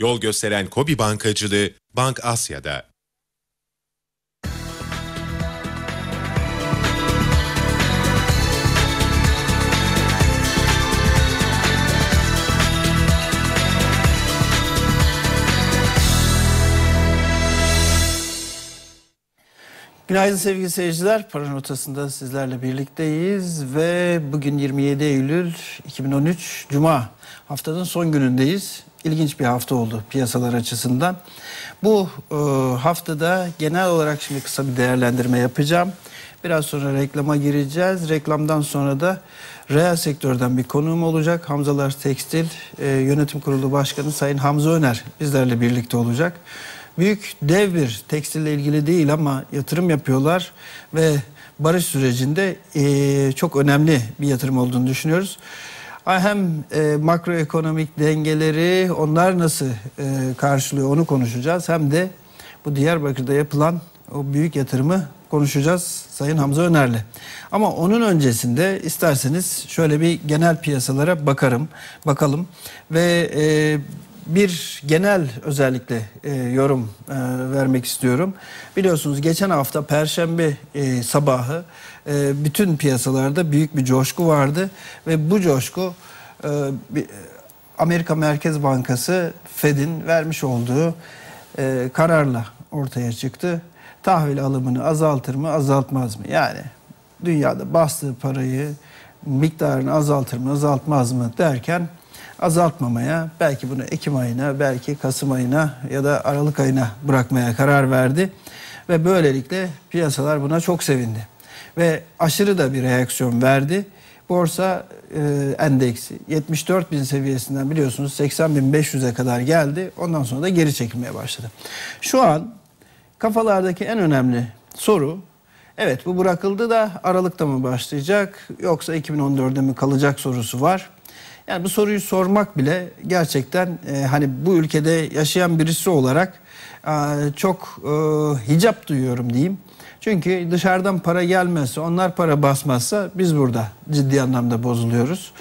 Yol gösteren Kobi Bankacılığı Bank Asya'da. Günaydın sevgili seyirciler. Para Notası'nda sizlerle birlikteyiz ve bugün 27 Eylül 2013 Cuma haftanın son günündeyiz. İlginç bir hafta oldu piyasalar açısından. Bu e, haftada genel olarak şimdi kısa bir değerlendirme yapacağım. Biraz sonra reklama gireceğiz. Reklamdan sonra da reel sektörden bir konuğum olacak. Hamzalar Tekstil e, Yönetim Kurulu Başkanı Sayın Hamza Öner bizlerle birlikte olacak büyük dev bir tekstille ilgili değil ama yatırım yapıyorlar ve barış sürecinde e, çok önemli bir yatırım olduğunu düşünüyoruz. Hem e, makroekonomik dengeleri onlar nasıl e, karşılıyor onu konuşacağız hem de bu Diyarbakır'da yapılan o büyük yatırımı konuşacağız Sayın Hamza Öner'le. Ama onun öncesinde isterseniz şöyle bir genel piyasalara bakarım, bakalım ve e, bir genel özellikle e, yorum e, vermek istiyorum. Biliyorsunuz geçen hafta Perşembe e, sabahı e, bütün piyasalarda büyük bir coşku vardı ve bu coşku e, Amerika Merkez Bankası Fed'in vermiş olduğu e, kararla ortaya çıktı. Tahvil alımını azaltır mı azaltmaz mı? Yani dünyada bastığı parayı miktarını azaltır mı azaltmaz mı derken azaltmamaya, belki bunu Ekim ayına, belki Kasım ayına ya da Aralık ayına bırakmaya karar verdi. Ve böylelikle piyasalar buna çok sevindi. Ve aşırı da bir reaksiyon verdi. Borsa e, endeksi 74 bin seviyesinden biliyorsunuz 80 bin 500'e kadar geldi. Ondan sonra da geri çekilmeye başladı. Şu an kafalardaki en önemli soru evet bu bırakıldı da Aralık'ta mı başlayacak yoksa 2014'de mi kalacak sorusu var. Yani bu soruyu sormak bile gerçekten e, hani bu ülkede yaşayan birisi olarak e, çok e, hicap duyuyorum diyeyim. Çünkü dışarıdan para gelmezse, onlar para basmazsa biz burada ciddi anlamda bozuluyoruz.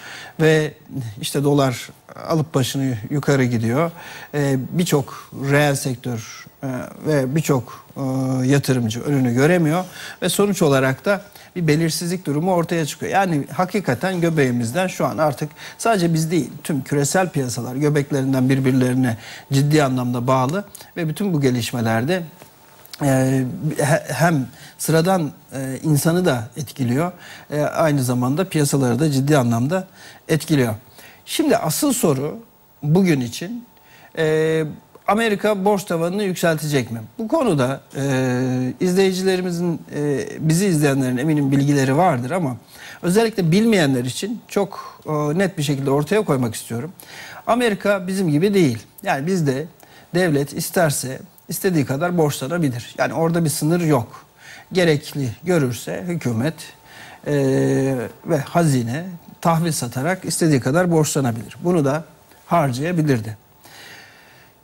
Ve işte dolar alıp başını yukarı gidiyor. E, birçok reel sektör ve birçok e, yatırımcı önünü göremiyor. Ve sonuç olarak da bir belirsizlik durumu ortaya çıkıyor. Yani hakikaten göbeğimizden şu an artık sadece biz değil tüm küresel piyasalar göbeklerinden birbirlerine ciddi anlamda bağlı ve bütün bu gelişmelerde e, hem sıradan e, insanı da etkiliyor aynı zamanda piyasaları da ciddi anlamda etkiliyor. Şimdi asıl soru bugün için Amerika borç tavanını yükseltecek mi? Bu konuda e, izleyicilerimizin, e, bizi izleyenlerin eminim bilgileri vardır ama özellikle bilmeyenler için çok e, net bir şekilde ortaya koymak istiyorum. Amerika bizim gibi değil. Yani bizde devlet isterse istediği kadar borçlanabilir. Yani orada bir sınır yok. Gerekli görürse hükümet e, ve hazine tahvil satarak istediği kadar borçlanabilir. Bunu da harcayabilirdi.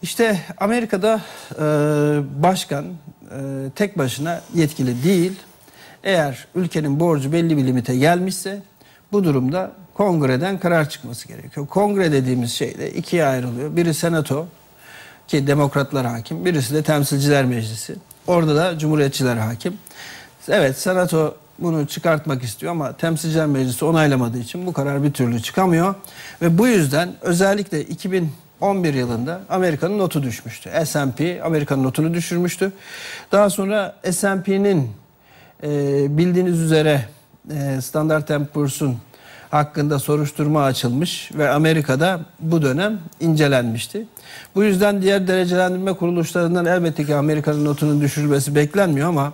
İşte Amerika'da e, başkan e, tek başına yetkili değil. Eğer ülkenin borcu belli bir limite gelmişse bu durumda kongreden karar çıkması gerekiyor. Kongre dediğimiz şey de ikiye ayrılıyor. Biri senato ki demokratlar hakim, birisi de temsilciler meclisi. Orada da cumhuriyetçiler hakim. Evet senato bunu çıkartmak istiyor ama temsilciler meclisi onaylamadığı için bu karar bir türlü çıkamıyor. Ve bu yüzden özellikle 2000 11 yılında Amerika'nın notu düşmüştü. S&P Amerika'nın notunu düşürmüştü. Daha sonra S&P'nin e, bildiğiniz üzere e, Standard Poor's'un hakkında soruşturma açılmış ve Amerika'da bu dönem incelenmişti. Bu yüzden diğer derecelendirme kuruluşlarından elbette ki Amerika'nın notunun düşürülmesi beklenmiyor ama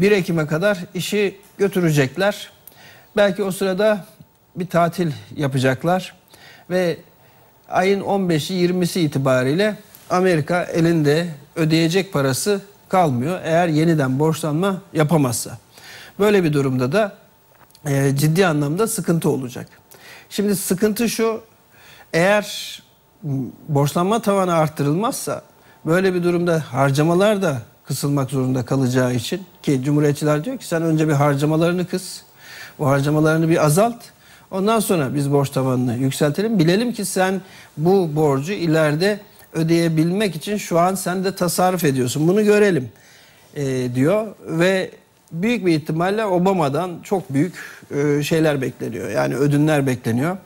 1 Ekim'e kadar işi götürecekler. Belki o sırada bir tatil yapacaklar ve ayın 15'i 20'si itibariyle Amerika elinde ödeyecek parası kalmıyor eğer yeniden borçlanma yapamazsa. Böyle bir durumda da e, ciddi anlamda sıkıntı olacak. Şimdi sıkıntı şu eğer borçlanma tavanı arttırılmazsa böyle bir durumda harcamalar da kısılmak zorunda kalacağı için ki Cumhuriyetçiler diyor ki sen önce bir harcamalarını kıs. Bu harcamalarını bir azalt. Ondan sonra biz borç tavanını yükseltelim. Bilelim ki sen bu borcu ileride ödeyebilmek için şu an sen de tasarruf ediyorsun. Bunu görelim e, diyor ve büyük bir ihtimalle Obama'dan çok büyük e, şeyler bekleniyor. Yani ödünler bekleniyor.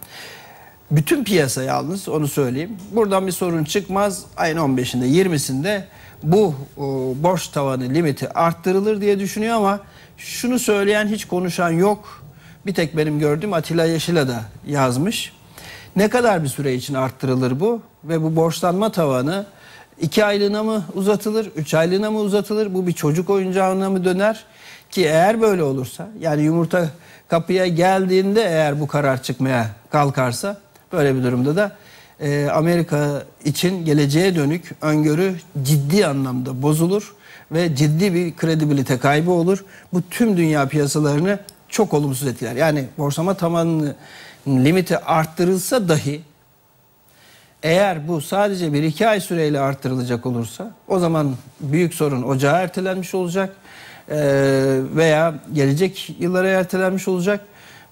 Bütün piyasa yalnız onu söyleyeyim. Buradan bir sorun çıkmaz. Ayın 15'inde 20'sinde bu o, borç tavanı limiti arttırılır diye düşünüyor ama şunu söyleyen hiç konuşan yok. Bir tek benim gördüğüm Atilla Yeşil'a da yazmış. Ne kadar bir süre için arttırılır bu? Ve bu borçlanma tavanı 2 aylığına mı uzatılır, 3 aylığına mı uzatılır? Bu bir çocuk oyuncağına mı döner? Ki eğer böyle olursa yani yumurta kapıya geldiğinde eğer bu karar çıkmaya kalkarsa böyle bir durumda da e, Amerika için geleceğe dönük öngörü ciddi anlamda bozulur ve ciddi bir kredibilite kaybı olur. Bu tüm dünya piyasalarını çok olumsuz etkiler. Yani borsama tavanını limiti arttırılsa dahi eğer bu sadece bir iki ay süreyle arttırılacak olursa o zaman büyük sorun ocağa ertelenmiş olacak e, veya gelecek yıllara ertelenmiş olacak.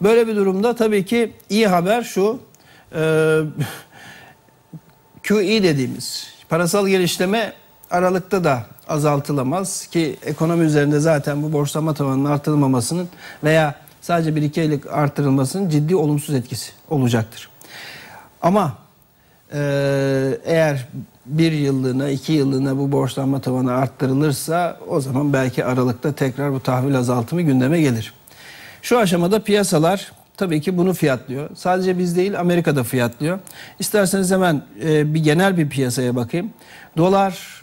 Böyle bir durumda tabii ki iyi haber şu e, QE dediğimiz parasal geliştirme Aralıkta da azaltılamaz ki ekonomi üzerinde zaten bu borçlama tavanının artırılmamasının veya sadece bir iki aylık artırılmasının ciddi olumsuz etkisi olacaktır. Ama e, eğer bir yıllığına, iki yıllığına bu borçlanma tavanı arttırılırsa o zaman belki Aralık'ta tekrar bu tahvil azaltımı gündeme gelir. Şu aşamada piyasalar tabii ki bunu fiyatlıyor. Sadece biz değil Amerika'da fiyatlıyor. İsterseniz hemen e, bir genel bir piyasaya bakayım. Dolar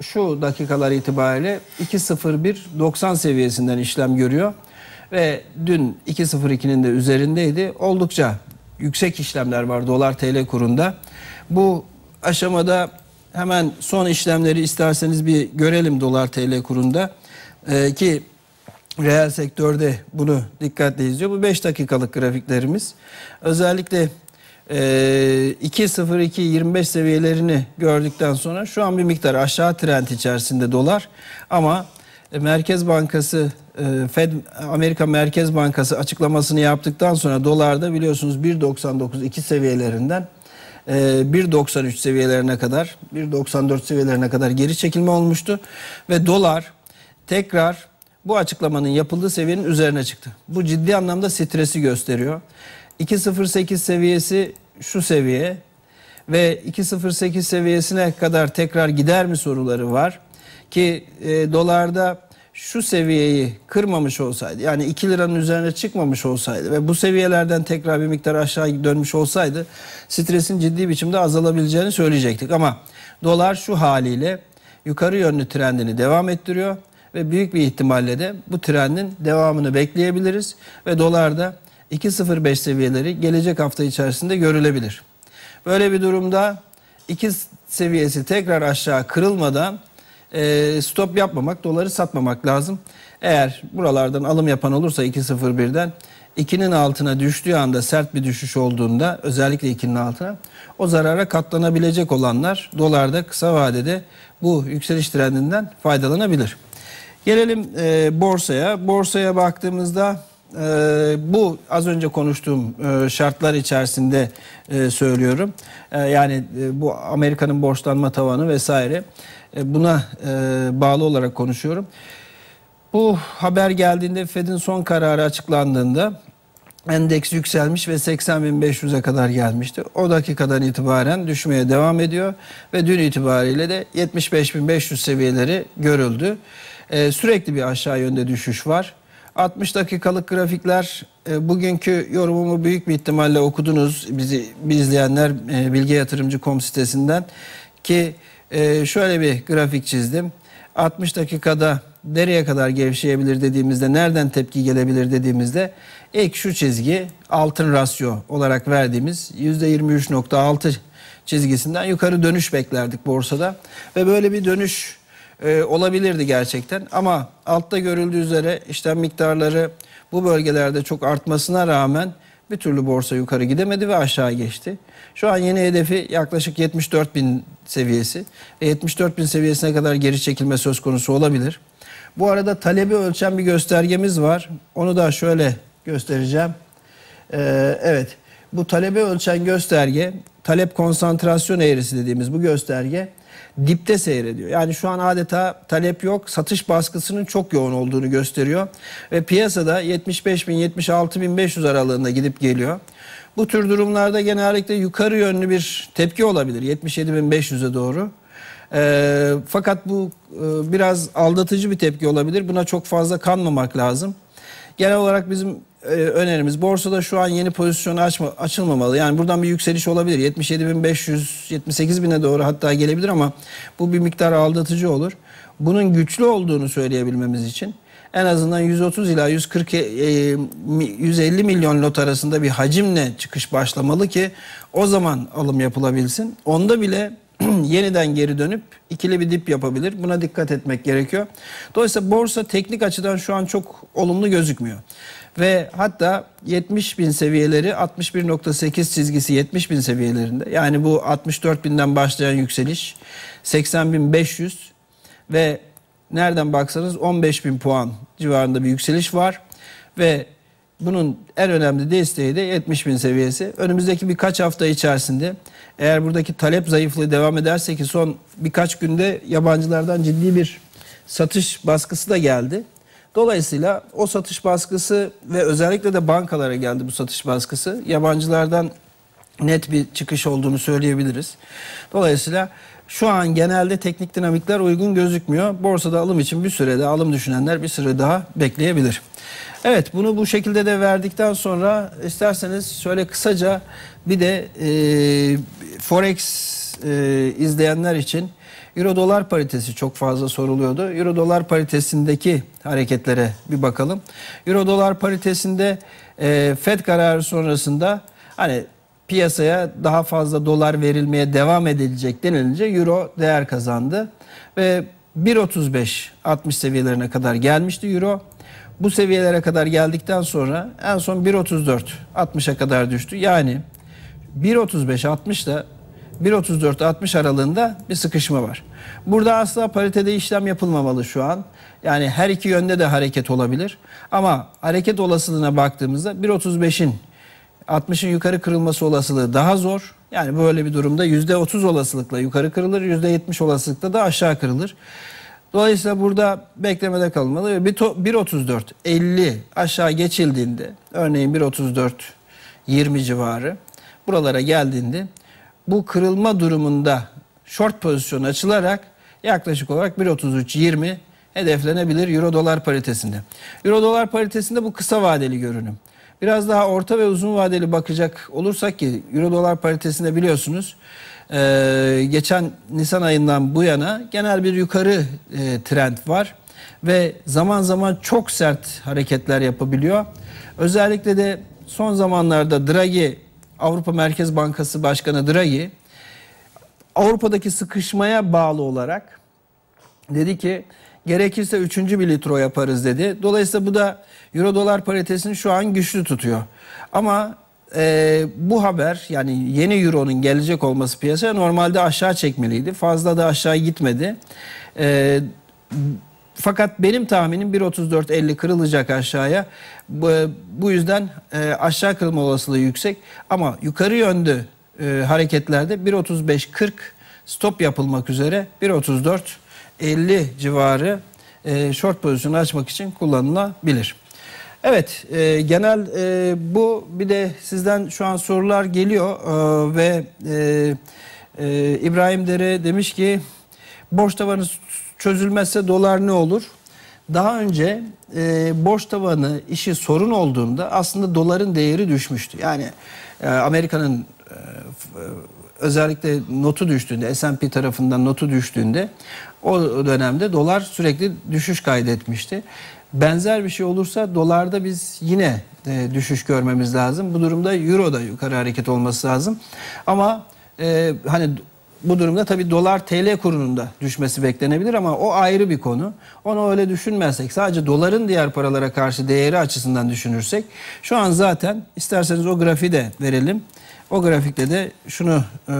şu dakikalar itibariyle 2.01.90 seviyesinden işlem görüyor. Ve dün 2.02'nin de üzerindeydi. Oldukça yüksek işlemler var dolar TL kurunda. Bu aşamada hemen son işlemleri isterseniz bir görelim dolar TL kurunda. Ee, ki reel sektörde bunu dikkatle izliyor. Bu 5 dakikalık grafiklerimiz. Özellikle e, 2.02-25 seviyelerini gördükten sonra şu an bir miktar aşağı trend içerisinde dolar. Ama e, Merkez Bankası e, Fed Amerika Merkez Bankası açıklamasını yaptıktan sonra dolarda biliyorsunuz 1.99 2 seviyelerinden 1.93 e, seviyelerine kadar 1.94 seviyelerine kadar geri çekilme olmuştu ve dolar tekrar bu açıklamanın yapıldığı seviyenin üzerine çıktı. Bu ciddi anlamda stresi gösteriyor. 2.08 seviyesi şu seviye ve 2.08 seviyesine kadar tekrar gider mi soruları var ki e, dolarda şu seviyeyi kırmamış olsaydı yani 2 liranın üzerine çıkmamış olsaydı ve bu seviyelerden tekrar bir miktar aşağı dönmüş olsaydı stresin ciddi biçimde azalabileceğini söyleyecektik ama dolar şu haliyle yukarı yönlü trendini devam ettiriyor ve büyük bir ihtimalle de bu trendin devamını bekleyebiliriz ve dolarda 2.05 seviyeleri gelecek hafta içerisinde görülebilir. Böyle bir durumda 2 seviyesi tekrar aşağı kırılmadan e, stop yapmamak, doları satmamak lazım. Eğer buralardan alım yapan olursa 2.01'den 2'nin altına düştüğü anda sert bir düşüş olduğunda özellikle 2'nin altına o zarara katlanabilecek olanlar dolarda kısa vadede bu yükseliş trendinden faydalanabilir. Gelelim e, borsaya. Borsaya baktığımızda e, bu az önce konuştuğum e, şartlar içerisinde e, söylüyorum. E, yani e, bu Amerika'nın borçlanma tavanı vesaire e, buna e, bağlı olarak konuşuyorum. Bu haber geldiğinde Fed'in son kararı açıklandığında endeks yükselmiş ve 80.500'e kadar gelmişti. O dakikadan itibaren düşmeye devam ediyor ve dün itibariyle de 75.500 seviyeleri görüldü. Ee, sürekli bir aşağı yönde düşüş var. 60 dakikalık grafikler e, bugünkü yorumumu büyük bir ihtimalle okudunuz bizi izleyenler e, Bilgi Yatırımcı.com sitesinden ki e, şöyle bir grafik çizdim. 60 dakikada nereye kadar gevşeyebilir dediğimizde, nereden tepki gelebilir dediğimizde ilk şu çizgi altın rasyo olarak verdiğimiz %23.6 çizgisinden yukarı dönüş beklerdik borsada. Ve böyle bir dönüş e, olabilirdi gerçekten. Ama altta görüldüğü üzere işlem miktarları bu bölgelerde çok artmasına rağmen bir türlü borsa yukarı gidemedi ve aşağı geçti. Şu an yeni hedefi yaklaşık 74 bin seviyesi. Ve 74 bin seviyesine kadar geri çekilme söz konusu olabilir. Bu arada talebi ölçen bir göstergemiz var. Onu da şöyle göstereceğim. Ee, evet bu talebi ölçen gösterge talep konsantrasyon eğrisi dediğimiz bu gösterge dipte seyrediyor. Yani şu an adeta talep yok, satış baskısının çok yoğun olduğunu gösteriyor. Ve piyasada 75 bin 76 bin 500 aralığında gidip geliyor. Bu tür durumlarda genellikle yukarı yönlü bir tepki olabilir 77 bin 500'e doğru. E, fakat bu e, biraz aldatıcı bir tepki olabilir. Buna çok fazla kanmamak lazım. Genel olarak bizim e, önerimiz borsada şu an yeni pozisyon açma, açılmamalı. Yani buradan bir yükseliş olabilir. 77.500, 78.000'e doğru hatta gelebilir ama bu bir miktar aldatıcı olur. Bunun güçlü olduğunu söyleyebilmemiz için en azından 130 ila 140 e, 150 milyon lot arasında bir hacimle çıkış başlamalı ki o zaman alım yapılabilsin. Onda bile yeniden geri dönüp ikili bir dip yapabilir. Buna dikkat etmek gerekiyor. Dolayısıyla borsa teknik açıdan şu an çok olumlu gözükmüyor. Ve hatta 70 bin seviyeleri 61.8 çizgisi 70 bin seviyelerinde. Yani bu 64 binden başlayan yükseliş 80 bin 500 ve nereden baksanız 15 bin puan civarında bir yükseliş var. Ve bunun en önemli desteği de 70 bin seviyesi. Önümüzdeki birkaç hafta içerisinde eğer buradaki talep zayıflığı devam ederse ki son birkaç günde yabancılardan ciddi bir satış baskısı da geldi. Dolayısıyla o satış baskısı ve özellikle de bankalara geldi bu satış baskısı. Yabancılardan net bir çıkış olduğunu söyleyebiliriz. Dolayısıyla şu an genelde teknik dinamikler uygun gözükmüyor. Borsada alım için bir sürede alım düşünenler bir süre daha bekleyebilir. Evet bunu bu şekilde de verdikten sonra isterseniz şöyle kısaca bir de e, Forex e, izleyenler için Euro dolar paritesi çok fazla soruluyordu. Euro dolar paritesindeki hareketlere bir bakalım. Euro dolar paritesinde e, Fed kararı sonrasında hani piyasaya daha fazla dolar verilmeye devam edilecek denilince euro değer kazandı ve 1.35 60 seviyelerine kadar gelmişti euro. Bu seviyelere kadar geldikten sonra en son 1.34 60'a kadar düştü. Yani 1.35 60 ile 1.34 60 aralığında bir sıkışma var. Burada asla paritede işlem yapılmamalı şu an. Yani her iki yönde de hareket olabilir. Ama hareket olasılığına baktığımızda 1.35'in 60'ın yukarı kırılması olasılığı daha zor. Yani böyle bir durumda %30 olasılıkla yukarı kırılır, %70 olasılıkla da aşağı kırılır. Dolayısıyla burada beklemede kalmalı. 1.34 50 aşağı geçildiğinde örneğin 1.34 20 civarı buralara geldiğinde bu kırılma durumunda short pozisyon açılarak yaklaşık olarak 1.33-20 hedeflenebilir Euro dolar paritesinde. Euro dolar paritesinde bu kısa vadeli görünüm. Biraz daha orta ve uzun vadeli bakacak olursak ki Euro dolar paritesinde biliyorsunuz e, geçen Nisan ayından bu yana genel bir yukarı e, trend var ve zaman zaman çok sert hareketler yapabiliyor. Özellikle de son zamanlarda Draghi Avrupa Merkez Bankası Başkanı Draghi Avrupa'daki sıkışmaya bağlı olarak dedi ki gerekirse üçüncü bir litro yaparız dedi. Dolayısıyla bu da euro dolar paritesini şu an güçlü tutuyor. Ama e, bu haber yani yeni euronun gelecek olması piyasaya normalde aşağı çekmeliydi. Fazla da aşağı gitmedi. E, fakat benim tahminim 1.34.50 kırılacak aşağıya. Bu, bu yüzden e, aşağı kırılma olasılığı yüksek. Ama yukarı yönlü e, hareketlerde 1.35.40 stop yapılmak üzere 1.34.50 civarı e, short pozisyonu açmak için kullanılabilir. Evet, e, genel e, bu bir de sizden şu an sorular geliyor e, ve e, e, İbrahim Dere demiş ki borç tavanı çözülmezse dolar ne olur? Daha önce e, borç tavanı işi sorun olduğunda aslında doların değeri düşmüştü. Yani e, Amerika'nın e, özellikle notu düştüğünde S&P tarafından notu düştüğünde o dönemde dolar sürekli düşüş kaydetmişti. Benzer bir şey olursa dolarda biz yine e, düşüş görmemiz lazım. Bu durumda euro da yukarı hareket olması lazım. Ama e, hani bu durumda tabii dolar TL kurunun da düşmesi beklenebilir ama o ayrı bir konu. Onu öyle düşünmezsek sadece doların diğer paralara karşı değeri açısından düşünürsek şu an zaten isterseniz o grafiği de verelim. O grafikte de şunu e,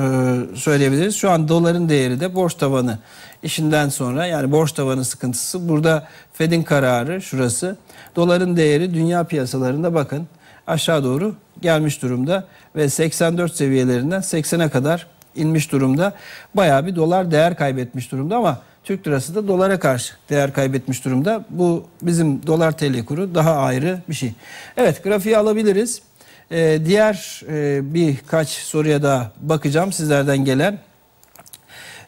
söyleyebiliriz. Şu an doların değeri de borç tavanı işinden sonra yani borç tavanı sıkıntısı. Burada Fed'in kararı şurası. Doların değeri dünya piyasalarında bakın aşağı doğru gelmiş durumda ve 84 seviyelerinden 80'e kadar inmiş durumda. Bayağı bir dolar değer kaybetmiş durumda ama Türk lirası da dolara karşı değer kaybetmiş durumda. Bu bizim dolar TL kuru daha ayrı bir şey. Evet grafiği alabiliriz. Ee, diğer e, birkaç soruya da bakacağım sizlerden gelen.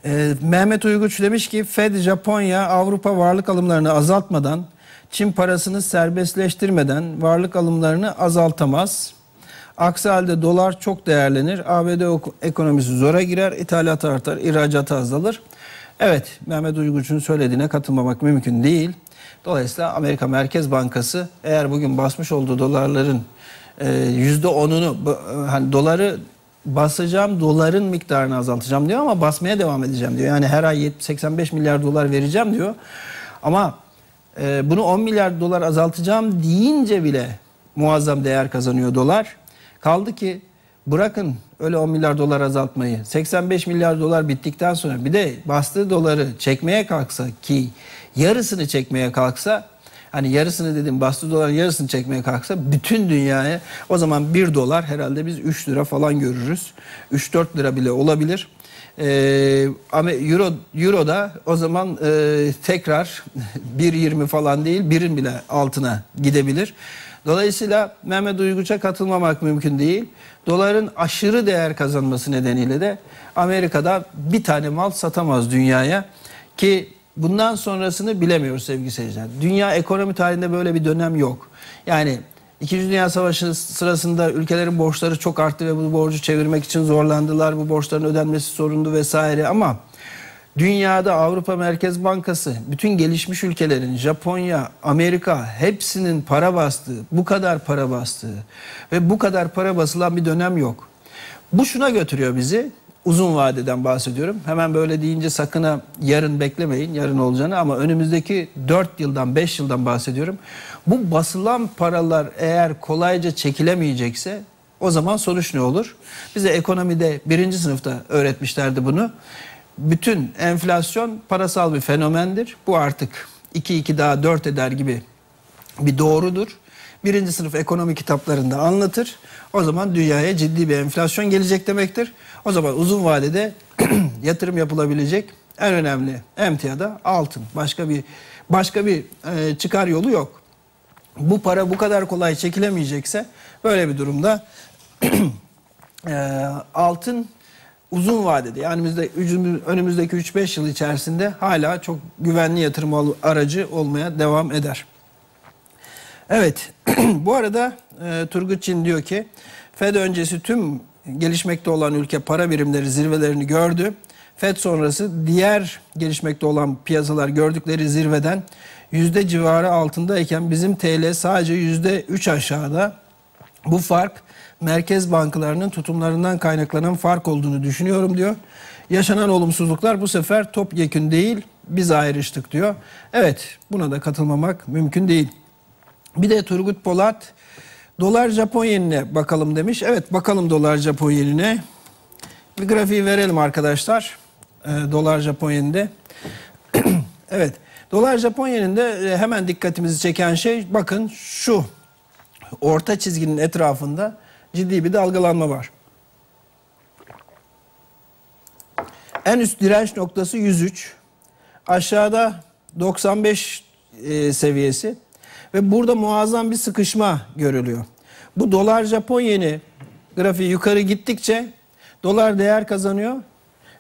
Ee, Mehmet Uyguç demiş ki Fed Japonya Avrupa varlık alımlarını azaltmadan Çin parasını serbestleştirmeden varlık alımlarını azaltamaz. Aksi halde dolar çok değerlenir. ABD ekonomisi zora girer, ithalat artar, ihracatı azalır. Evet, Mehmet Uyguç'un söylediğine katılmamak mümkün değil. Dolayısıyla Amerika Merkez Bankası eğer bugün basmış olduğu dolarların %10'unu e, hani doları basacağım doların miktarını azaltacağım diyor ama basmaya devam edeceğim diyor. Yani her ay 85 milyar dolar vereceğim diyor. Ama e, bunu 10 milyar dolar azaltacağım deyince bile muazzam değer kazanıyor dolar. Kaldı ki bırakın öyle 10 milyar dolar azaltmayı 85 milyar dolar bittikten sonra bir de bastığı doları çekmeye kalksa ki yarısını çekmeye kalksa hani yarısını dedim bastı doların yarısını çekmeye kalksa bütün dünyaya o zaman 1 dolar herhalde biz 3 lira falan görürüz. 3-4 lira bile olabilir. Ee, Euro, Euro da o zaman e, tekrar 1.20 falan değil birin bile altına gidebilir. Dolayısıyla Mehmet Uyguç'a katılmamak mümkün değil. Doların aşırı değer kazanması nedeniyle de Amerika'da bir tane mal satamaz dünyaya ki bundan sonrasını bilemiyoruz sevgili seyirciler. Dünya ekonomi tarihinde böyle bir dönem yok. Yani İkinci Dünya Savaşı sırasında ülkelerin borçları çok arttı ve bu borcu çevirmek için zorlandılar. Bu borçların ödenmesi sorundu vesaire ama dünyada Avrupa Merkez Bankası bütün gelişmiş ülkelerin Japonya, Amerika hepsinin para bastığı, bu kadar para bastığı ve bu kadar para basılan bir dönem yok. Bu şuna götürüyor bizi uzun vadeden bahsediyorum. Hemen böyle deyince sakına yarın beklemeyin yarın olacağını ama önümüzdeki 4 yıldan 5 yıldan bahsediyorum. Bu basılan paralar eğer kolayca çekilemeyecekse o zaman sonuç ne olur? Bize ekonomide birinci sınıfta öğretmişlerdi bunu. Bütün enflasyon parasal bir fenomendir. Bu artık 2 2 daha 4 eder gibi bir doğrudur. Birinci sınıf ekonomi kitaplarında anlatır. O zaman dünyaya ciddi bir enflasyon gelecek demektir. O zaman uzun vadede yatırım yapılabilecek en önemli emtia da altın. Başka bir başka bir e, çıkar yolu yok. Bu para bu kadar kolay çekilemeyecekse böyle bir durumda e, altın uzun vadede yani önümüzde, önümüzdeki 3-5 yıl içerisinde hala çok güvenli yatırım aracı olmaya devam eder. Evet bu arada e, Turgut Çin diyor ki Fed öncesi tüm gelişmekte olan ülke para birimleri zirvelerini gördü. FED sonrası diğer gelişmekte olan piyasalar gördükleri zirveden yüzde civarı altındayken bizim TL sadece yüzde üç aşağıda. Bu fark merkez bankalarının tutumlarından kaynaklanan fark olduğunu düşünüyorum diyor. Yaşanan olumsuzluklar bu sefer topyekün değil biz ayrıştık diyor. Evet buna da katılmamak mümkün değil. Bir de Turgut Polat Dolar Japon yenine bakalım demiş. Evet bakalım dolar Japon yenine. Bir grafiği verelim arkadaşlar. E, dolar Japon yeninde. evet. Dolar Japon yeninde e, hemen dikkatimizi çeken şey bakın şu orta çizginin etrafında ciddi bir dalgalanma var. En üst direnç noktası 103. Aşağıda 95 e, seviyesi. Ve burada muazzam bir sıkışma görülüyor. Bu dolar Japon yeni grafiği yukarı gittikçe dolar değer kazanıyor.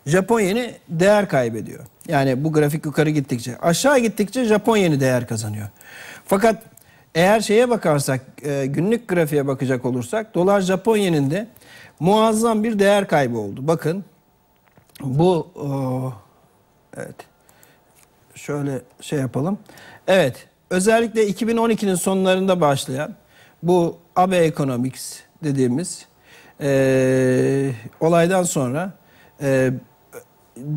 Japon yeni değer kaybediyor. Yani bu grafik yukarı gittikçe. Aşağı gittikçe Japon yeni değer kazanıyor. Fakat eğer şeye bakarsak, e, günlük grafiğe bakacak olursak dolar Japon yeninde muazzam bir değer kaybı oldu. Bakın bu o, evet şöyle şey yapalım. Evet özellikle 2012'nin sonlarında başlayan bu AB Economics dediğimiz e, olaydan sonra e,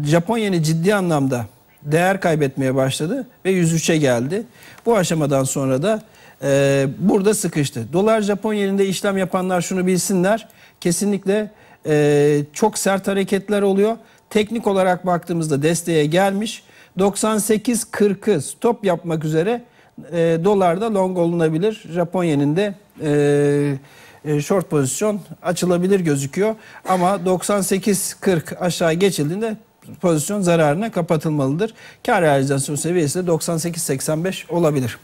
Japonya'nın ciddi anlamda değer kaybetmeye başladı ve 103'e geldi. Bu aşamadan sonra da e, burada sıkıştı. Dolar Japon yerinde işlem yapanlar şunu bilsinler. Kesinlikle e, çok sert hareketler oluyor. Teknik olarak baktığımızda desteğe gelmiş. 98.40'ı stop yapmak üzere e, dolarda long olunabilir. Japonya'nın de e, e, short pozisyon açılabilir gözüküyor. Ama 98.40 aşağı geçildiğinde pozisyon zararına kapatılmalıdır. Kar realizasyon seviyesi de 98.85 olabilir.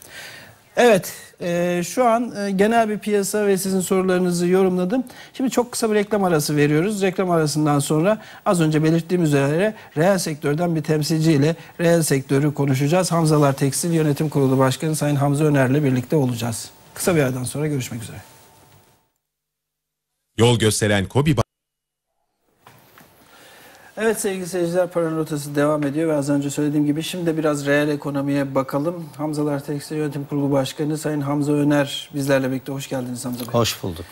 Evet, e, şu an e, genel bir piyasa ve sizin sorularınızı yorumladım. Şimdi çok kısa bir reklam arası veriyoruz. Reklam arasından sonra az önce belirttiğim üzere reel sektörden bir temsilciyle reel sektörü konuşacağız. Hamzalar Tekstil Yönetim Kurulu Başkanı Sayın Hamza Öner'le birlikte olacağız. Kısa bir aradan sonra görüşmek üzere. Yol gösteren Kobi Evet sevgili seyirciler para rotası devam ediyor ve az önce söylediğim gibi şimdi biraz reel ekonomiye bakalım. Hamzalar Tekstil Yönetim Kurulu Başkanı Sayın Hamza Öner bizlerle birlikte. Hoş geldiniz Hamza Bey. Hoş bulduk.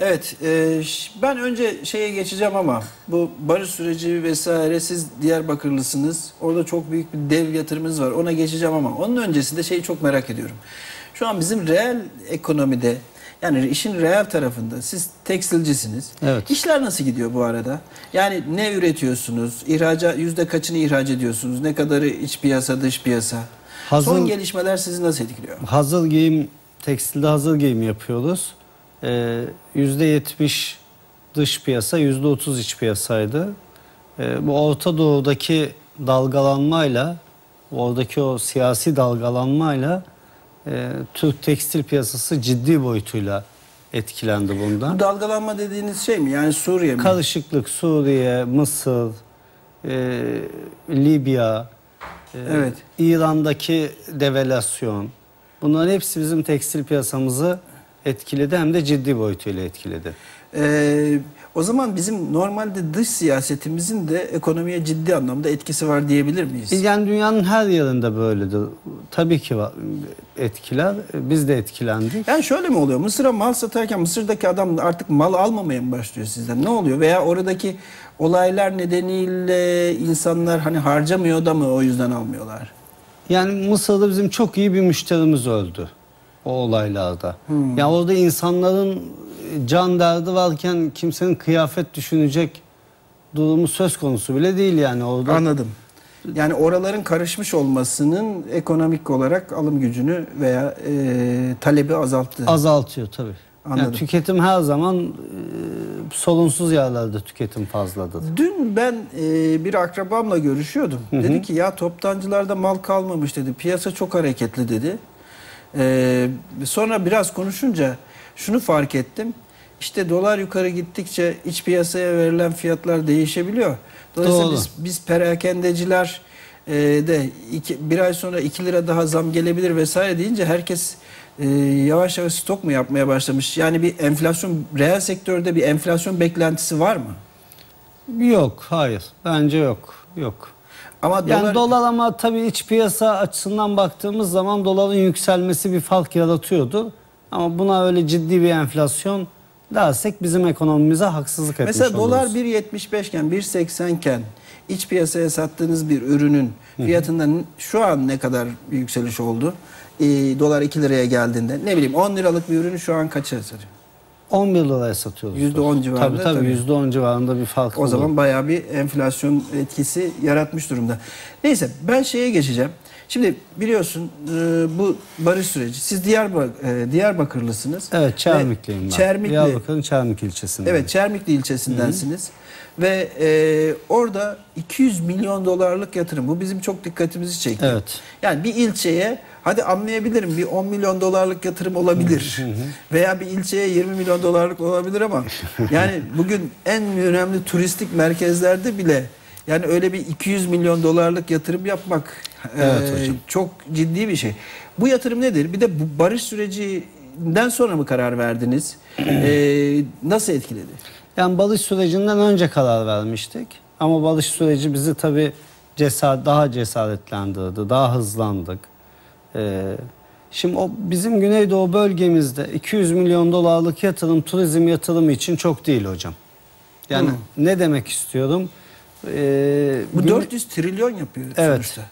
Evet, e, ben önce şeye geçeceğim ama bu barış süreci vesaire siz Diyarbakırlısınız. Orada çok büyük bir dev yatırımınız var. Ona geçeceğim ama onun öncesinde şeyi çok merak ediyorum. Şu an bizim reel ekonomide yani işin reel tarafında siz tekstilcisiniz. Evet. İşler nasıl gidiyor bu arada? Yani ne üretiyorsunuz? İhraca yüzde kaçını ihraç ediyorsunuz? Ne kadarı iç piyasa, dış piyasa? Hazır- Son gelişmeler sizi nasıl etkiliyor? Hazır giyim, tekstilde hazır giyim yapıyoruz. Ee, %70 dış piyasa, %30 iç piyasaydı. Ee, bu Orta Doğu'daki dalgalanmayla, oradaki o siyasi dalgalanmayla e, Türk tekstil piyasası ciddi boyutuyla etkilendi bundan. Bu dalgalanma dediğiniz şey mi? Yani Suriye mi? Karışıklık Suriye, Mısır, e, Libya, e, Evet. İran'daki devalüasyon. Bunların hepsi bizim tekstil piyasamızı etkiledi hem de ciddi boyutuyla etkiledi. Ee, o zaman bizim normalde dış siyasetimizin de ekonomiye ciddi anlamda etkisi var diyebilir miyiz? Yani dünyanın her yerinde böyledir. Tabii ki etkiler. Biz de etkilendik. Yani şöyle mi oluyor? Mısır'a mal satarken Mısır'daki adam artık mal almamaya mı başlıyor sizden? Ne oluyor? Veya oradaki olaylar nedeniyle insanlar hani harcamıyor da mı o yüzden almıyorlar? Yani Mısır'da bizim çok iyi bir müşterimiz öldü o olaylarda. Ya orada insanların can derdi varken kimsenin kıyafet düşünecek durumu söz konusu bile değil yani orada. Anladım. Yani oraların karışmış olmasının ekonomik olarak alım gücünü veya e, talebi azalttı. Azaltıyor tabii. Anladım. Yani tüketim her zaman e, sorunsuz yerlerde tüketim fazladır. Dün ben e, bir akrabamla görüşüyordum. Dedi ki ya toptancılarda mal kalmamış dedi. Piyasa çok hareketli dedi. E, sonra biraz konuşunca şunu fark ettim. İşte dolar yukarı gittikçe iç piyasaya verilen fiyatlar değişebiliyor. Dolayısıyla Doğru. biz, biz perakendeciler e, de iki, bir ay sonra 2 lira daha zam gelebilir vesaire deyince herkes e, yavaş yavaş stok mu yapmaya başlamış? Yani bir enflasyon, reel sektörde bir enflasyon beklentisi var mı? Yok, hayır. Bence yok. Yok. Ama Yani dolar, dolar, ama tabii iç piyasa açısından baktığımız zaman doların yükselmesi bir fark yaratıyordu. Ama buna öyle ciddi bir enflasyon dersek bizim ekonomimize haksızlık etmiş mesela dolar oluruz. 1.75 iken 1.80 iken iç piyasaya sattığınız bir ürünün fiyatından şu an ne kadar bir yükseliş oldu? Ee, dolar 2 liraya geldiğinde ne bileyim 10 liralık bir ürünü şu an kaça satıyor? 11 liraya satıyoruz. %10 civarında, Tabii tabii, tabii. %10 civarında bir fark O olur. zaman bayağı bir enflasyon etkisi yaratmış durumda. Neyse ben şeye geçeceğim. Şimdi biliyorsun e, bu barış süreci. Siz Diyarbak e, Diyarbakırlısınız. Evet, Çermikliyim ben. Çermikli. Diyarbakır'ın Çermik ilçesinde. Evet Çermikli ilçesindensiniz. Ve e, orada 200 milyon dolarlık yatırım. Bu bizim çok dikkatimizi çekti. Evet. Yani bir ilçeye hadi anlayabilirim bir 10 milyon dolarlık yatırım olabilir. Veya bir ilçeye 20 milyon dolarlık olabilir ama yani bugün en önemli turistik merkezlerde bile yani öyle bir 200 milyon dolarlık yatırım yapmak Evet e, hocam. çok ciddi bir şey. Bu yatırım nedir? Bir de bu barış sürecinden sonra mı karar verdiniz? E, nasıl etkiledi? Yani barış sürecinden önce karar vermiştik. Ama barış süreci bizi tabii cesaret, daha cesaretlendirdi, daha hızlandık. Ee, şimdi o bizim Güneydoğu bölgemizde 200 milyon dolarlık yatırım turizm yatırımı için çok değil hocam. Yani ne demek istiyorum? Ee, Bu Güne- 400 trilyon yapıyor Evet. sonuçta.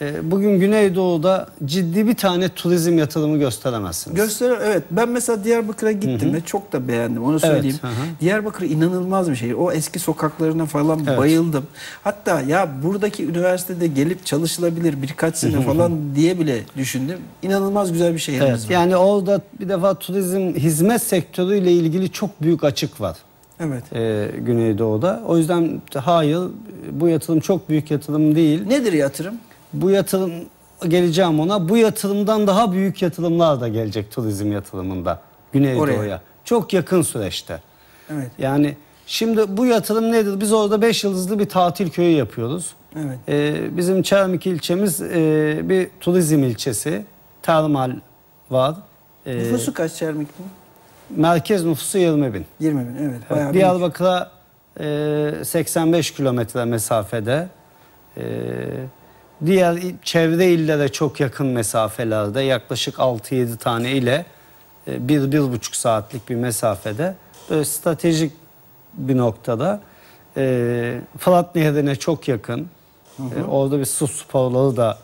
E, bugün Güneydoğu'da ciddi bir tane turizm yatırımı gösteremezsiniz. Gösterir evet. Ben mesela Diyarbakır'a gittim ve çok da beğendim. Onu söyleyeyim. hı hı. Diyarbakır inanılmaz bir şey. O eski sokaklarına falan Evet. bayıldım. Hatta ya buradaki üniversitede gelip çalışılabilir birkaç sene falan diye bile düşündüm. İnanılmaz güzel bir şehrimiz evet, var. yani orada bir defa turizm hizmet sektörüyle ilgili çok büyük açık var. Evet. e, Güneydoğu'da. O yüzden hayır bu yatırım çok büyük yatırım değil. Nedir yatırım? Bu yatırım geleceğim ona. Bu yatırımdan daha büyük yatırımlar da gelecek turizm yatırımında Güneydoğu'ya. Oraya. Çok yakın süreçte. Evet. Yani şimdi bu yatırım nedir? Biz orada 5 yıldızlı bir tatil köyü yapıyoruz. Evet. Ee, bizim Çermik ilçemiz e, bir turizm ilçesi. Termal var. Ee, Nüfusu kaç Çermik'in? merkez nüfusu 20 bin. 20 bin. Evet. Evet, bayağı büyük. Diyarbakır'a e, 85 kilometre mesafede. E, diğer çevre illere çok yakın mesafelerde yaklaşık 6-7 tane ile e, 1-1,5 saatlik bir mesafede böyle stratejik bir noktada e, Fırat Nehri'ne çok yakın. E, orada bir su sporları da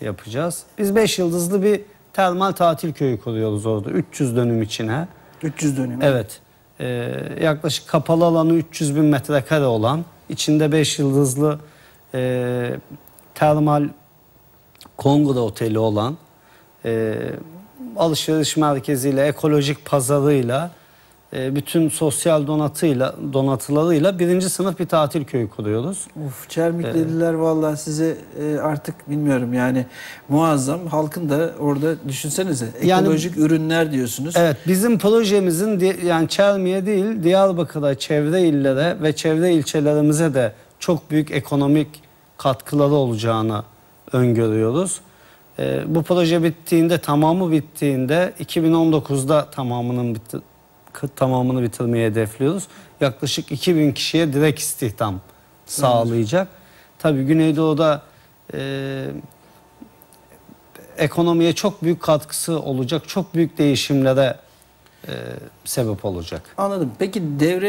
yapacağız. Biz 5 yıldızlı bir termal tatil köyü kuruyoruz orada 300 dönüm içine. 300 dönüm. Evet. Ee, yaklaşık kapalı alanı 300 bin metrekare olan, içinde 5 yıldızlı e, termal kongre oteli olan, e, alışveriş merkeziyle, ekolojik pazarıyla, e, bütün sosyal donatıyla, donatılarıyla birinci sınıf bir tatil köyü kuruyoruz. Uf, Çermik dediler vallahi size e, artık bilmiyorum yani muazzam. Halkın da orada düşünsenize Yani- ekolojik ürünler diyorsunuz. Evet bizim projemizin yani Çermi'ye değil Diyarbakır'a, çevre illere ve çevre ilçelerimize de çok büyük ekonomik katkıları olacağını öngörüyoruz. Ee, bu proje bittiğinde tamamı bittiğinde 2019'da tamamının bitti, kı- tamamını bitirmeyi hedefliyoruz. Yaklaşık 2000 kişiye direkt istihdam sağlayacak. Tabii Güneydoğu'da e, ekonomiye çok büyük katkısı olacak. Çok büyük değişimlere e, sebep olacak. Anladım. Peki devre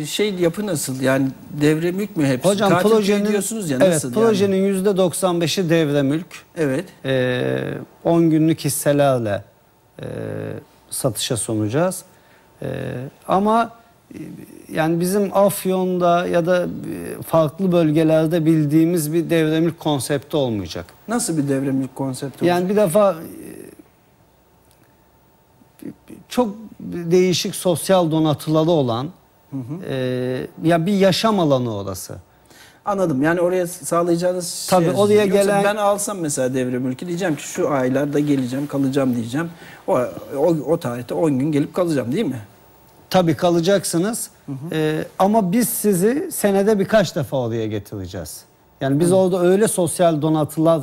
e, şey yapı nasıl? Yani devre mülk mü hepsi? Hocam Tatil projenin diyorsunuz ya evet, nasıl projenin yani? yüzde 95'i devre mülk. Evet. E, 10 günlük hisselerle e, satışa sunacağız. E, ama e, yani bizim Afyon'da ya da e, farklı bölgelerde bildiğimiz bir devre mülk konsepti olmayacak. Nasıl bir devre mülk konsepti Yani bir defa çok değişik sosyal donatıları olan e, ya bir yaşam alanı orası. Anladım. Yani oraya sağlayacağınız Tabii, şey- oraya Yoksa gelen- ben alsam mesela devre mülkü diyeceğim ki şu aylarda geleceğim, kalacağım diyeceğim. O o, o tarihte 10 gün gelip kalacağım değil mi? Tabii kalacaksınız E, ama biz sizi senede birkaç defa oraya getireceğiz. Yani biz orada öyle sosyal donatılar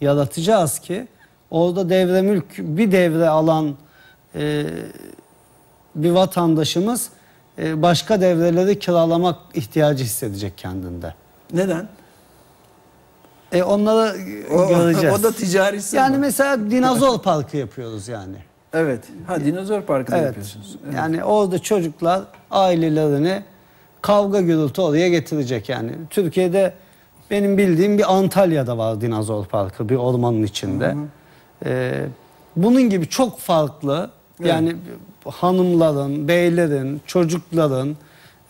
yaratacağız ki orada devre mülk bir devre alan e, bir vatandaşımız e, başka devreleri kiralamak ihtiyacı hissedecek kendinde. Neden? E onları O, göreceğiz. o da ticarisi yani mi? mesela dinozor parkı yapıyoruz yani. Evet. Ha dinozor parkı Evet. yapıyorsunuz. Evet. Yani orada çocuklar ailelerini kavga gürültü oraya getirecek yani. Türkiye'de benim bildiğim bir Antalya'da var dinozor parkı bir ormanın içinde. Ee, bunun gibi çok farklı yani hanımların, beylerin, çocukların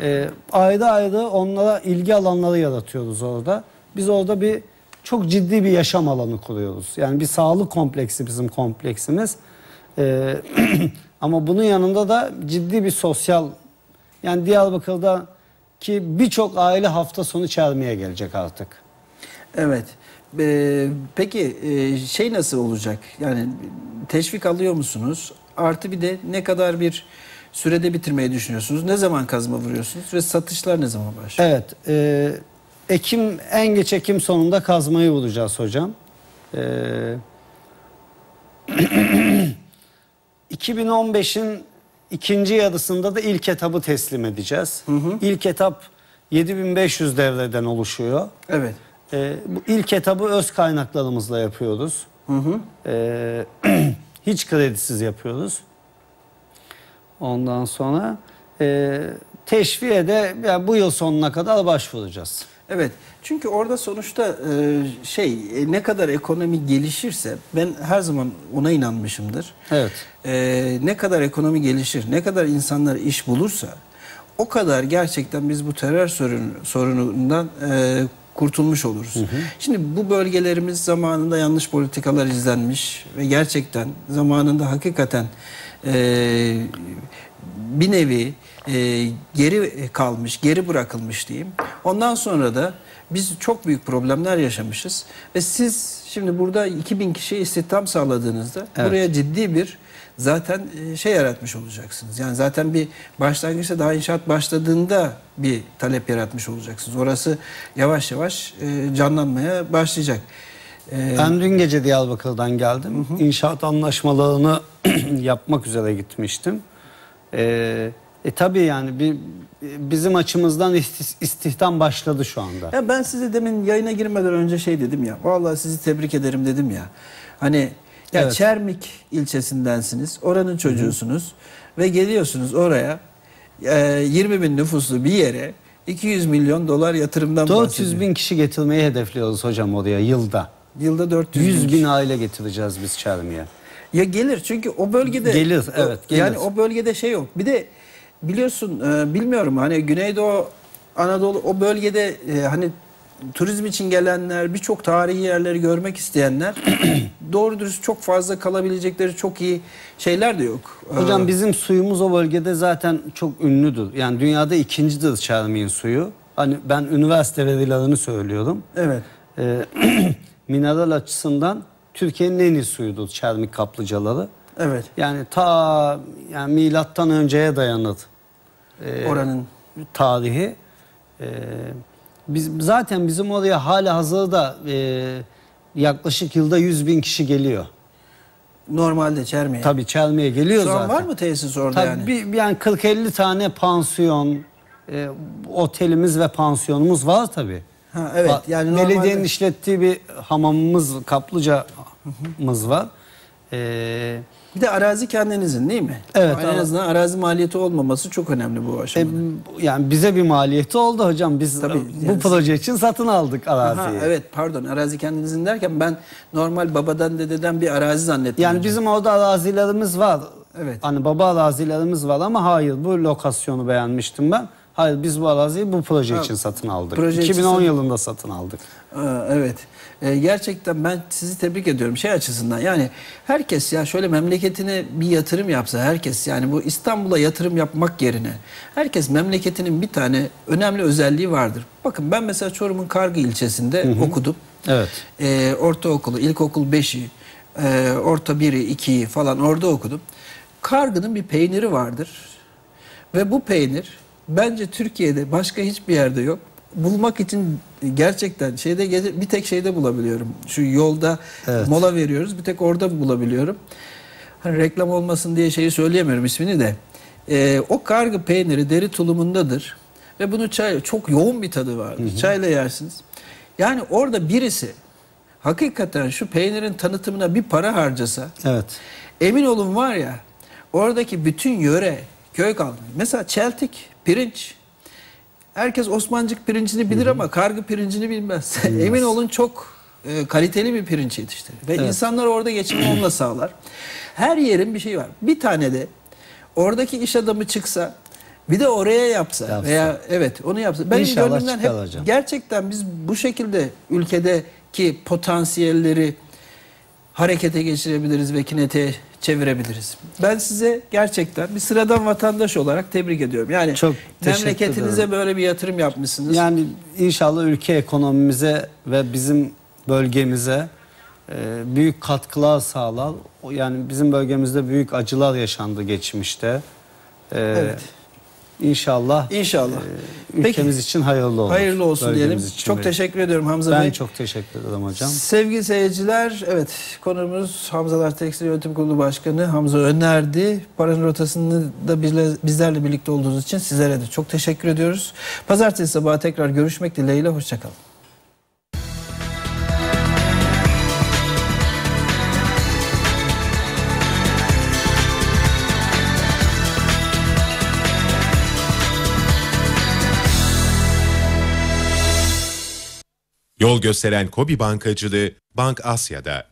e, ayrı ayrı onlara ilgi alanları yaratıyoruz orada. Biz orada bir çok ciddi bir yaşam alanı kuruyoruz. Yani bir sağlık kompleksi bizim kompleksimiz. Ee, ama bunun yanında da ciddi bir sosyal yani Diyarbakır'da ki birçok aile hafta sonu Çermi'ye gelecek artık. Evet. Ee, peki e, şey nasıl olacak? Yani teşvik alıyor musunuz? Artı bir de ne kadar bir sürede bitirmeyi düşünüyorsunuz? Ne zaman kazma vuruyorsunuz? Ve satışlar ne zaman başlıyor? Evet. e, Ekim en geç Ekim sonunda kazmayı vuracağız hocam. E, 2015'in ikinci yarısında da ilk etabı teslim edeceğiz. İlk etap 7500 devreden oluşuyor. Evet. E, bu ilk etabı öz kaynaklarımızla yapıyoruz. E, hiç kredisiz yapıyoruz. Ondan sonra e, teşviğe de yani bu yıl sonuna kadar başvuracağız. Evet. Çünkü orada sonuçta e, şey e, ne kadar ekonomi gelişirse ben her zaman ona inanmışımdır. Evet. E, ne kadar ekonomi gelişir, ne kadar insanlar iş bulursa o kadar gerçekten biz bu terör sorun, sorunundan e, kurtulmuş oluruz. Şimdi bu bölgelerimiz zamanında yanlış politikalar izlenmiş ve gerçekten zamanında hakikaten e, bir nevi e, geri kalmış, geri bırakılmış diyeyim. Ondan sonra da biz çok büyük problemler yaşamışız ve siz şimdi burada 2000 kişiye istihdam sağladığınızda Evet. buraya ciddi bir zaten e, şey yaratmış olacaksınız. Yani zaten bir başlangıçta daha inşaat başladığında bir talep yaratmış olacaksınız. Orası yavaş yavaş e, canlanmaya başlayacak. E, Ben dün gece Diyarbakır'dan geldim. İnşaat anlaşmalarını yapmak üzere gitmiştim. Ee, e tabii yani bir bizim açımızdan isti- istihdam başladı şu anda. Ya ben size demin yayına girmeden önce şey dedim ya. Vallahi sizi tebrik ederim dedim ya. Hani ya Evet. Çermik ilçesindensiniz. Oranın çocuğusunuz ve geliyorsunuz oraya e, 20 bin nüfuslu bir yere 200 milyon dolar yatırımdan 400 bahsediyor. bin kişi getirmeyi hedefliyoruz hocam oraya yılda. Yılda 400 bin 100 kişi. bin aile getireceğiz biz Çermi'ye. Ya gelir çünkü o bölgede Gelir, evet, gelir. Yani o bölgede şey yok. Bir de biliyorsun e, bilmiyorum hani Güneydoğu Anadolu o bölgede e, hani turizm için gelenler, birçok tarihi yerleri görmek isteyenler doğru dürüst çok fazla kalabilecekleri çok iyi şeyler de yok. Hocam Ee, bizim suyumuz o bölgede zaten çok ünlüdür. Yani dünyada ikincidir Çermi'nin suyu. Hani ben üniversite verilerini söylüyorum. evet. Ee, mineral açısından Türkiye'nin en iyi suyudur Çermik kaplıcaları. Evet. Yani ta yani milattan önceye dayanır Ee, Oranın tarihi. Ee, biz zaten bizim oraya hala hazırda e, yaklaşık yılda 100 bin kişi geliyor. normalde Çermi'ye. Tabii Çelmi'ye geliyor Şu zaten. an var mı tesis orada Tabii yani? bir, yani 40-50 tane pansiyon, e, otelimiz ve pansiyonumuz var tabii. Ha, evet. Ba- Yani Belediyenin normalde- işlettiği bir hamamımız, kaplıcamız var. Ee, Bir de arazi kendinizin değil mi? Evet, En azından arazi maliyeti olmaması çok önemli bu e, aşamada. yani bize bir maliyeti oldu hocam. Biz Tabii, bu yani- proje için satın aldık araziyi. Aha, evet pardon arazi kendinizin derken ben normal babadan dededen bir arazi zannettim. Yani önce. bizim orada arazilerimiz var. Evet. Hani baba arazilerimiz var ama hayır bu lokasyonu beğenmiştim ben. Hayır biz bu araziyi bu proje Ha, için satın aldık. proje için 2010 satın- yılında satın aldık. Aa, evet. Ee, gerçekten ben sizi tebrik ediyorum şey açısından. Yani herkes ya şöyle memleketine bir yatırım yapsa herkes yani bu İstanbul'a yatırım yapmak yerine herkes memleketinin bir tane önemli özelliği vardır. Bakın ben mesela Çorum'un Kargı ilçesinde okudum. Evet. Ee, ortaokulu, ilkokul 5'i, e, orta 1'i, 2'yi falan orada okudum. Kargı'nın bir peyniri vardır. Ve bu peynir bence Türkiye'de başka hiçbir yerde yok. Bulmak için gerçekten şeyde bir tek şeyde bulabiliyorum. Şu yolda Evet. mola veriyoruz. Bir tek orada bulabiliyorum. Hani reklam olmasın diye şeyi söyleyemiyorum ismini de. Ee, o kargı peyniri deri tulumundadır. Ve bunu çay çok yoğun bir tadı vardır. Çayla yersiniz. Yani orada birisi hakikaten şu peynirin tanıtımına bir para harcasa Evet. Emin olun var ya oradaki bütün yöre köy kaldı. Mesela çeltik, pirinç. Herkes Osmancık pirincini bilir ama kargı pirincini bilmez. Emin olun çok e, kaliteli bir pirinç yetiştirir. Ve insanlar orada geçimini onunla sağlar. Her yerin bir şeyi var. Bir tane de oradaki iş adamı çıksa bir de oraya yapsa, Yapsa. veya evet onu yapsa. Benim İnşallah gönlümden hep gerçekten biz bu şekilde ülkedeki potansiyelleri harekete geçirebiliriz ve kinete çevirebiliriz. Ben size gerçekten bir sıradan vatandaş olarak tebrik ediyorum. Yani Çok memleketinize böyle bir yatırım yapmışsınız. Yani inşallah ülke ekonomimize ve bizim bölgemize e, büyük katkılar sağlar. Yani bizim bölgemizde büyük acılar yaşandı geçmişte. E, Evet. İnşallah İnşallah. e, ülkemiz için hayırlı olur. Hayırlı olsun diyelim. için Çok ve- teşekkür ediyorum Hamza Ben Bey. çok teşekkür ederim hocam. Sevgili seyirciler, evet konumuz Hamzalar Tekstil Yönetim Kurulu Başkanı Hamza Öner'di. Paranın rotasında da bizle- bizlerle birlikte olduğunuz için sizlere de çok teşekkür ediyoruz. Pazartesi sabahı tekrar görüşmek dileğiyle. Hoşçakalın. Yol gösteren Kobi Bankacılığı Bank Asya'da.